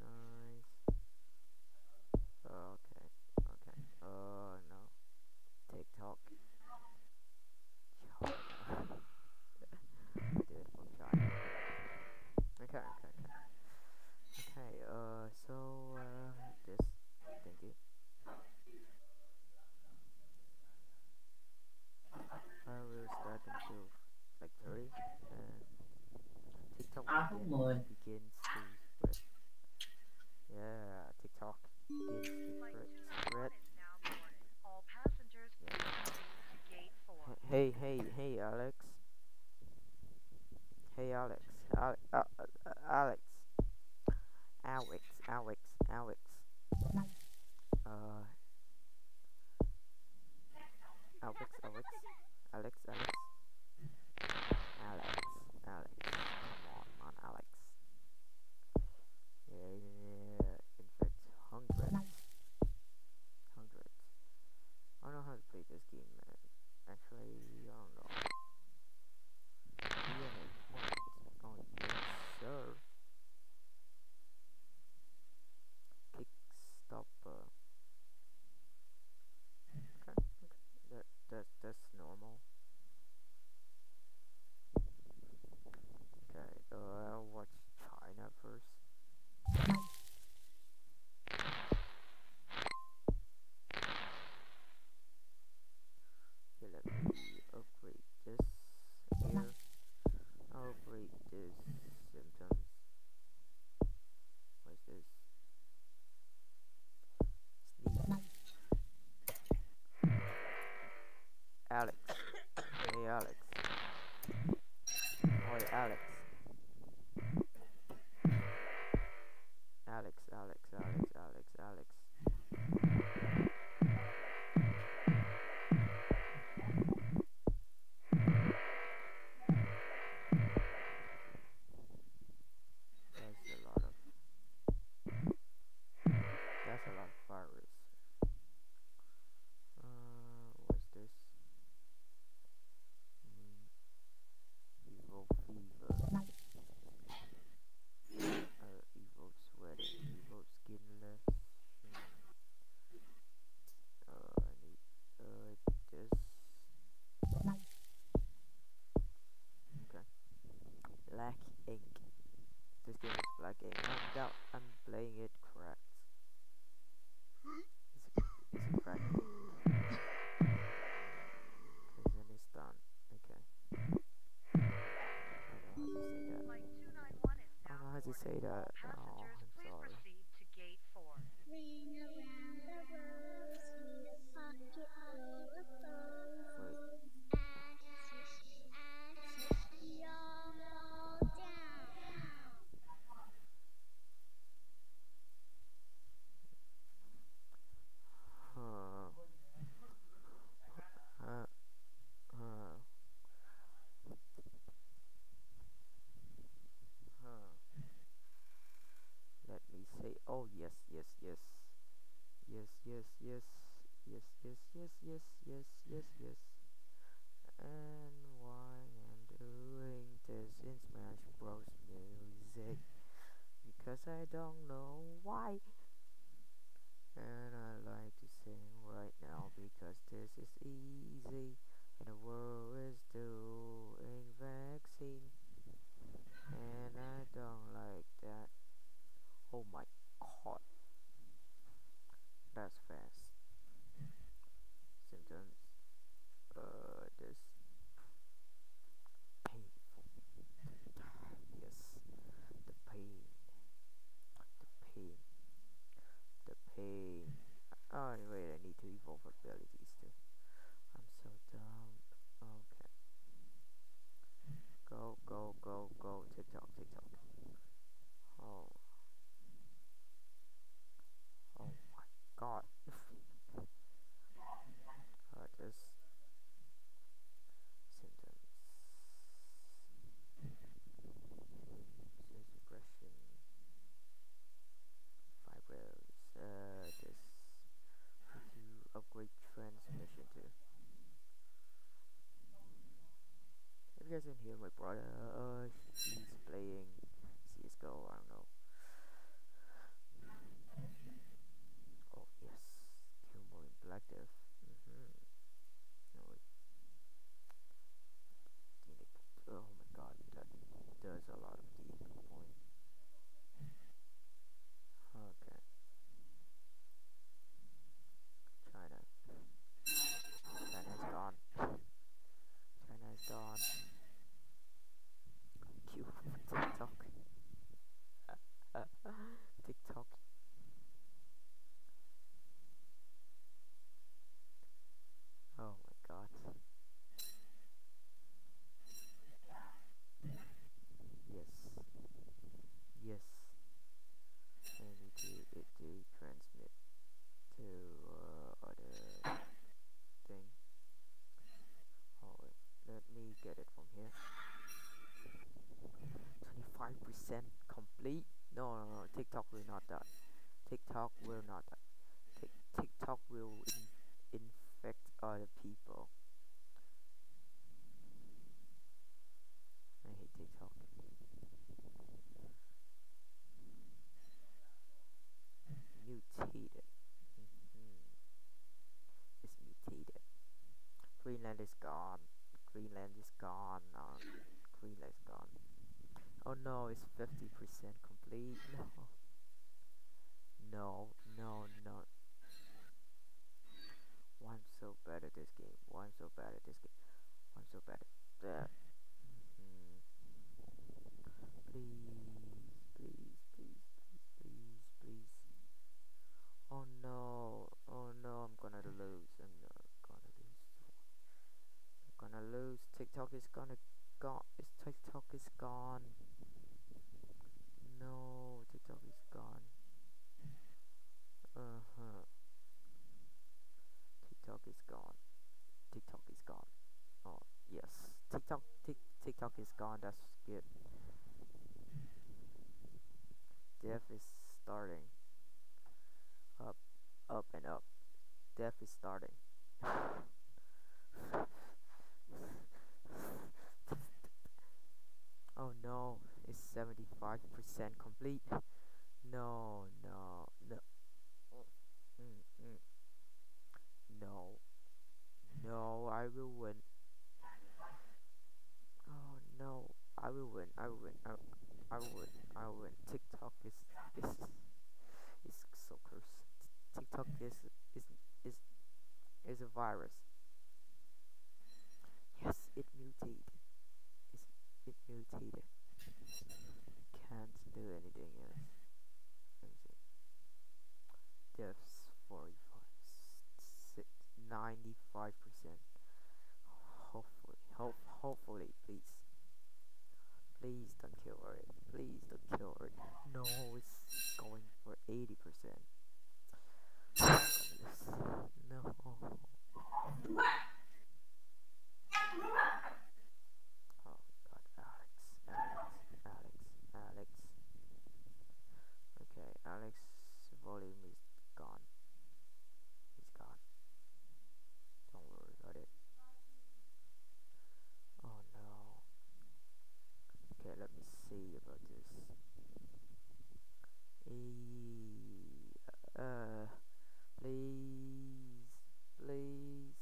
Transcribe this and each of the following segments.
nice. Okay, okay. Oh no. TikTok. China. Do it for Okay, okay, okay. Okay, uh, so, uh, this, thank you. I will start until like 30 and TikTok À, phút begin- 10. begins. Yeah, TikTok begins to spread. spread. All passengers Yeah. to gate four. Hey, hey, hey, Alex. Hey, Alex. Al- uh, uh, uh, Alex. Alex, Alex, Alex. Uh. Alex, Alex, Alex, Alex. Alex, Alex. haven't played this game, man. Actually, Alex, Ink. This game is black game. No doubt I'm playing it correct. Is it, is it correct? Done. Okay. How to say say that. Oh yes, yes, yes, yes, yes, yes, yes, yes, yes, yes, yes, yes, yes. And why I'm doing this in Smash Bros. Music? Because I don't know why. And I like to sing right now because this is easy and the world is doing vaccine. And I don't like that. Oh my god. That's fast. Symptoms. Uh, this. Painful. Yes. The pain. The pain. The pain. Oh, anyway, I need to evolve abilities too. I'm so dumb. Okay. Go, go, go, go. TikTok, TikTok. TikTok will not die. TikTok will not die. Tik TikTok will in infect other people. I hate TikTok. Mutated. Mhm. It's mutated. Greenland is gone. Greenland is gone. Uh, Greenland is gone. Oh no, it's 50% complete. No. No, no, no. Why I'm so bad at this game. Why I'm so bad at this game. Why I'm so bad at that. Hmm. Please, please, please, please, please, please. Oh no. Oh no, I'm gonna lose. I'm gonna lose. I'm gonna lose. TikTok is gonna go. TikTok is gone. No, TikTok is gone. Uh huh. TikTok is gone. TikTok is gone. Oh yes, TikTok Tik That's good. Death is starting. Up, up and up. Death is starting. oh no, it's seventy-five percent complete. No, no, no. Mm, mm. No. No, I will win. Oh no, I will win. I will win. I, I will win. I will win. TikTok is is is so cursed. TikTok is is is is a virus. Yes, it mutated. It's, it mutated. Can't do anything else. Let me see. Deaths 45, 95 percent. Hopefully, hope, hopefully, please, please don't kill it. Please don't kill it. No, it's going for 80 percent. No. Oh God, Alex, Alex, Alex, Alex. Okay, Alex volume is gone. He's gone. Don't worry about it. Oh no. Okay, let me see about this. E uh, please, please.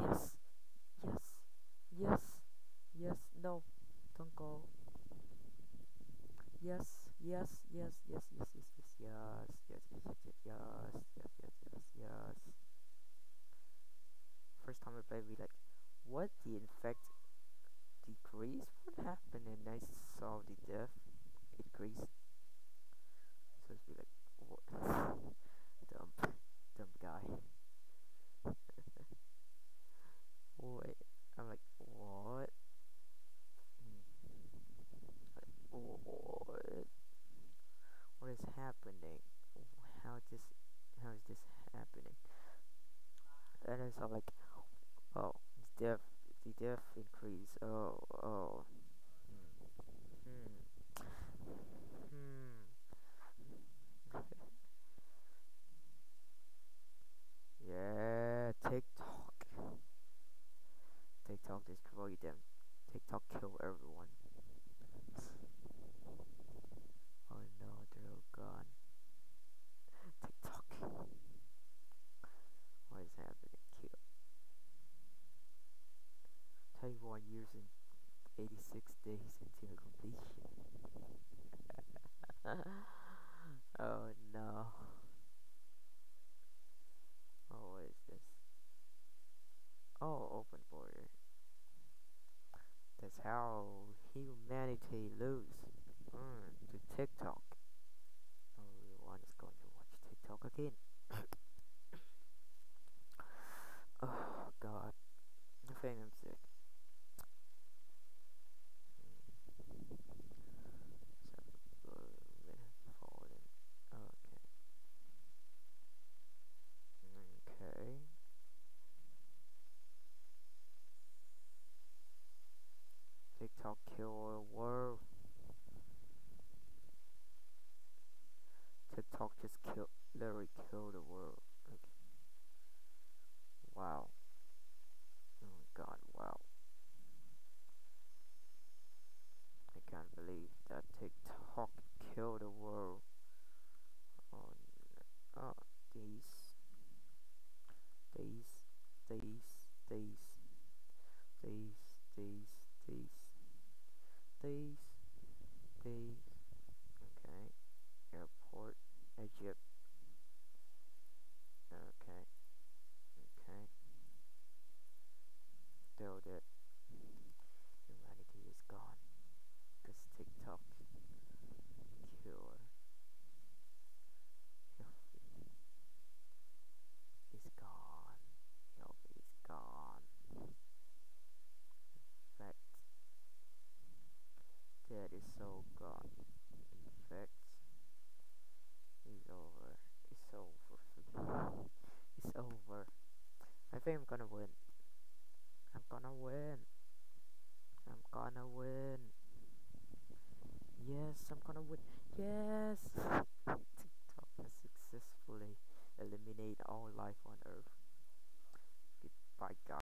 Yes, yes, yes, yes. No, don't go. Yes, yes, yes, yes, yes, yes, yes, yes, yes, yes, yes, yes, yes, yes, yes, yes. First time I played, we like, what the infect decrease? What happened? And I saw the death increase. So it's be like, please. Oh, oh. 31 years and 86 days until completion. oh no. Oh, what is this? Oh, open border. That's how humanity lose mm, to TikTok. Everyone is going to watch TikTok again. oh God, I think I'm kill the world. TikTok just kill, literally killed the world. Wow. Oh my god, wow. I can't believe that TikTok killed the world. Gonna win. I'm gonna win. I'm gonna win. Yes, I'm gonna win. Yes! TikTok has successfully eliminated all life on Earth. Goodbye, guys.